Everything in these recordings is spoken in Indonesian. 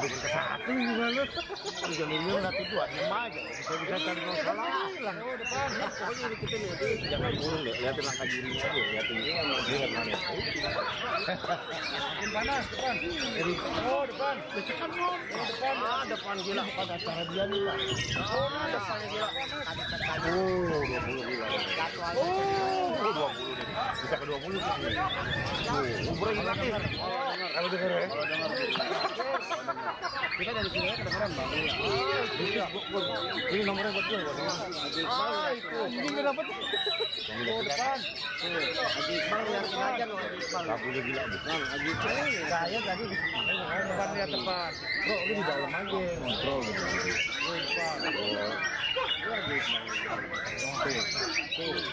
bikin ke satu gimana? Udah minggu nanti dua enam aja. Bisa bisa cari masalah. Oh, depan. Pokoknya ini kita lihat jangan burung deh. Lihatin langkah dirinya aja. Lihatin dia lihat mana. Makin panas, depan. Oh, depan. Cekan mon. Oh, depan. Ah depan gila pada cara dia nih pak. Oh, depannya gila. Oh dua puluh gila. Oh dua puluh deh. Bisa ke dua puluh. Oh umroh ini. Kalau dengar ya. Kita dari sini kedengeran, Bang. Iya. Ini nomornya buat gue. Ah, itu. Ini nggak dapat. Oh, depan. Haji Iqbal yang sengaja loh Haji Iqbal. Gak boleh gila bukan Haji Iqbal. Saya tadi depan lihat depan. Bro, lu di dalam aja ngontrol gitu. Oh, depan.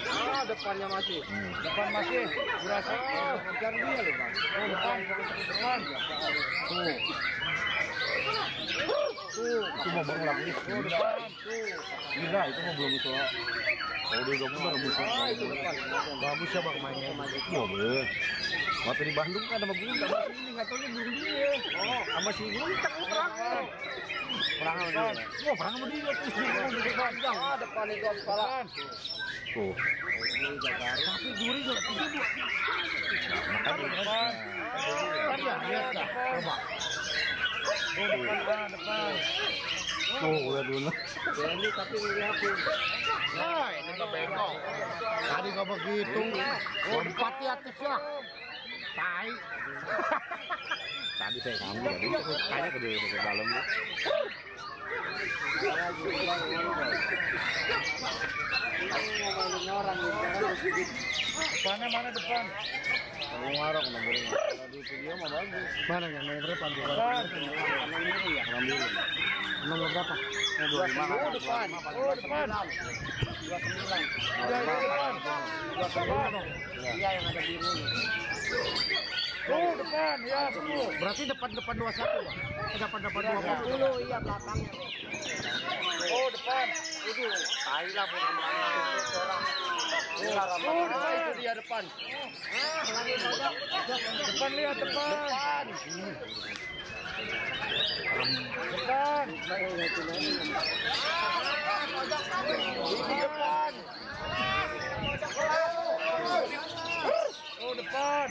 Ah, depannya masih. Hmm. Depan masih. Berasa. Oh, dia loh, Bang. Oh, depan. Depan. Tuh. Tuh, itu mau baru lagi. Oh, depan. Tuh. Gila, itu mau belum bisa. Oh, udah udah baru bisa. Ah, itu. Bagus ya bang mainnya. Iya, be. Waktu di Bandung kan sama burung sama sini nggak tahu burung dia. Oh, sama si burung tak perang. Perang sama dia. Wah, perang sama dia terus. Ah, depan itu kepala. Tuh. Tapi duri juga tiga dua. Makanya Depan. Kan ya, lihat lah. Coba. Oh, depan, ah, depan. Tuh, udah dulu. Ini tapi ngeliatin. Nah, ini nggak bengkok. Tadi nggak begitu. Lompat ya atisnya. Tai. Tadi saya kamu tadi kayaknya ke ke dalam. Depannya mana depan? Kamu ngarok nomornya. Tadi video mah bagus. Mana yang nomor depan? Nomor berapa? Oh depan. Oh depan. Dua sembilan. Iya itu depan. Dua sembilan. Iya yang ada biru. Oh depan ya betul. Berarti dua satu bang. Eh, Depan-depan dua puluh. Dulu iya belakangnya. Oh depan. Itu. Tai lah burung Oh depan itu dia depan. Depan lihat depan. Depan. Ini depan. Oh depan.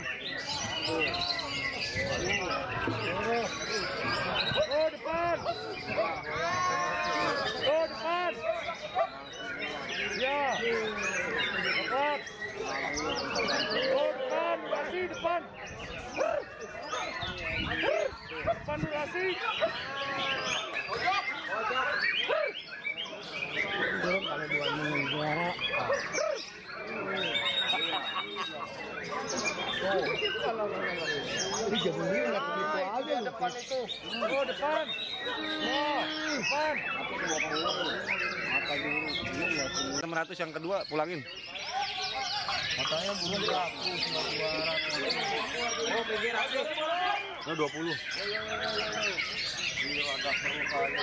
Oh depan. Oh depan. Ya. Depan. Oh depan, Rasi depan. Depan Rasi. Burung kalau dua juara. Ini jadi dia nggak begitu Itu aja loh. depan itu. Oh depan. Oh depan. 600 yang kedua pulangin. Katanya burung 200. Oh pinggir. Nah, 20. Iya agak seru kali.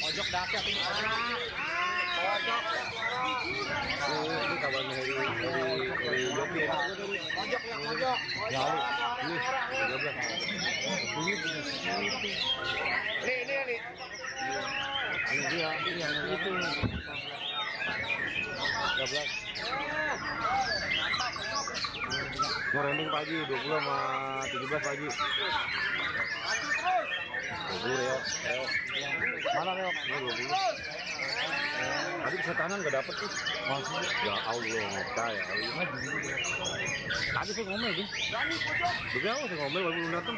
Pojok ini. Pojok. Ini kawannya dari dari dari Jopi. Pojok yang pojok. Ya, ini 13. Ini nih. ini dia, ini yang itu. 13. Ngerending Haji, 20 sama 17 Pak Haji. 20 ya. Ayo. Mana Leo? Ini 20. Tadi kesetanan gak dapet tuh. Masih. Ya Allah, percaya. Tadi saya ngomel tuh. Demi apa saya ngomel baru belum datang.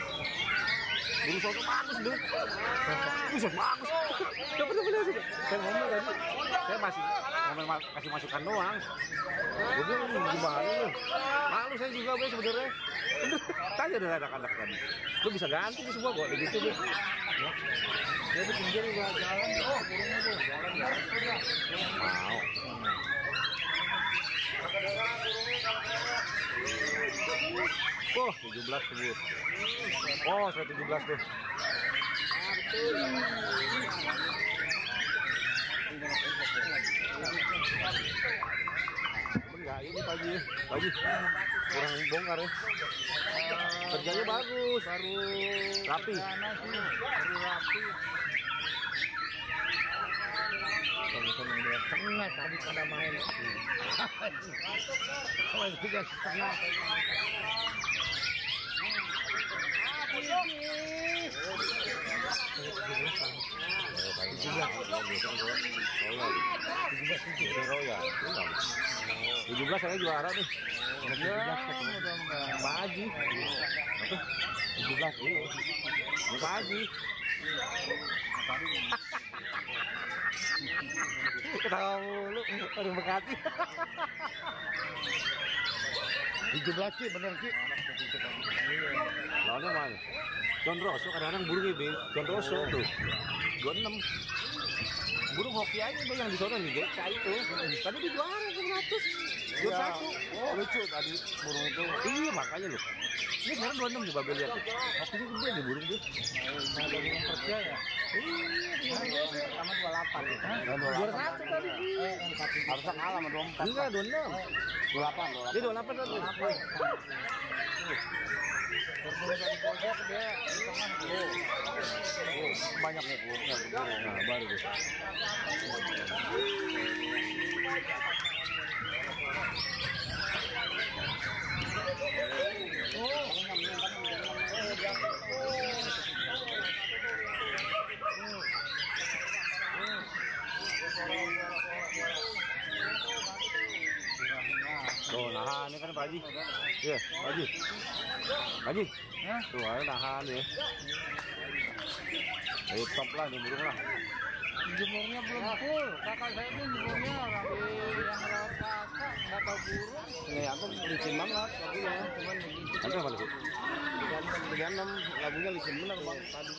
Burung soto bagus deh. Buset bagus. Dapat dapat dapat. Saya ngomel tadi. Saya masih ngomel ma- kasih masukan doang. Gue bilang "Ini gimana lu? Malu saya juga gue sebenarnya. Udah, tanya dari anak-anak tadi. Lu bisa ganti nih semua kok gitu deh. Ya. Ya di pinggir juga jalan. Oh burungnya tuh jalan jalan. Mau. Oh, 17 tuh. Oh, saya 17 tuh. Enggak, ini pagi. Pagi. kurang bongkar ya. Kerjanya bagus. baru Rapi. Baru rapi dia setengah tadi pada main kalau tiga setengah Tujuh belas saya juara nih. ya Haji. Tujuh belas Haji. Ketawa mulu, orang Bekasi. 17 sih bener sih Lawannya mana? John Rosso kadang-kadang burung ini, John Rosso tuh. 26. Burung hoki aja tuh yang di sana nih, GK itu. Tadi di juara 100. Juara satu. oh, lucu tadi burung itu Iya makanya loh. Ini sekarang 26 coba gue lihat. Hokinya gede nih burung dia. ada burung kerja ya sama 28 ya Juara satu tadi. harusnya kalah sama 24 Enggak, 26. 28 Dia 28 tadi. banyak nih burungnya burung Nah, baru tuh. Tuh, nahan ini kan Pak Haji. Iya, Pak Haji. Pak Haji. Tuh, ayo nahan ya. Eh, top lah nih burung lah. jemurnya belum full kakak saya ini jemurnya rapi yang rawat kakak nggak tahu burung Ini aku licin banget lagunya. cuman begitu Nanti apa lagi? 36 lagunya licin bener bang tadi